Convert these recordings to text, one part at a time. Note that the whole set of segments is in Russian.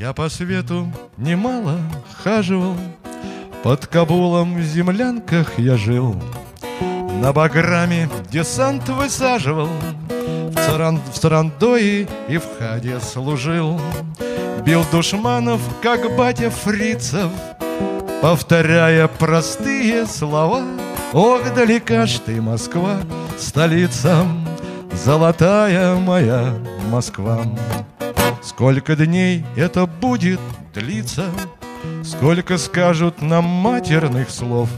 Я по свету немало хаживал, Под Кабулом в землянках я жил, На Баграме десант высаживал, В, Царан... в Царандое и в Хаде служил, Бил душманов, как батя фрицев, Повторяя простые слова. Ох, далека ж ты, Москва, столица Золотая моя Москва Сколько дней это будет длиться? Сколько скажут нам матерных слов?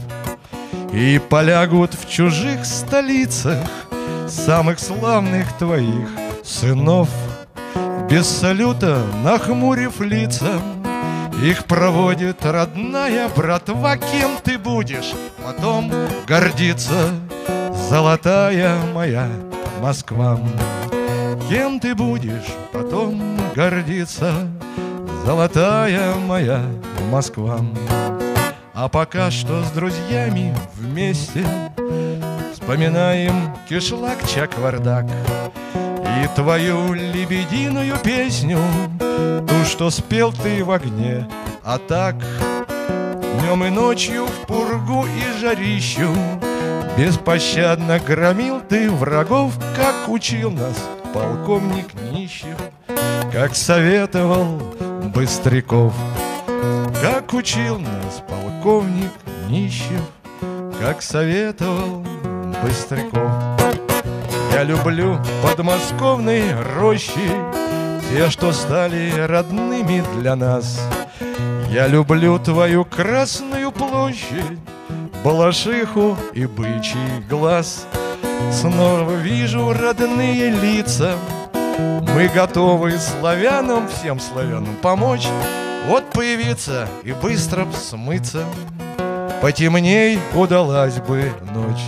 И полягут в чужих столицах Самых славных твоих сынов. Без салюта нахмурив лица их проводит родная братва. Кем ты будешь потом гордиться? Золотая моя Москва Кем ты будешь потом гордиться Золотая моя Москва. А пока что с друзьями вместе Вспоминаем кишлак Чаквардак И твою лебединую песню Ту, что спел ты в огне. А так днем и ночью в пургу и жарищу Беспощадно громил ты врагов Как учил нас полковник Нищев Как советовал Быстряков. Как учил нас полковник Нищев Как советовал Быстряков. Я люблю подмосковные рощи Те, что стали родными для нас. Я люблю твою Красную площадь Балашиху и бычий глаз Снова вижу родные лица. Мы готовы славянам, всем славянам помочь. Вот появиться и быстро смыться. Потемней удалась бы ночь.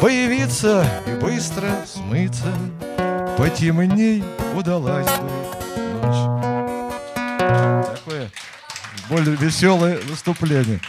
Появиться и быстро смыться. Потемней удалась бы ночь. Такое более веселое выступление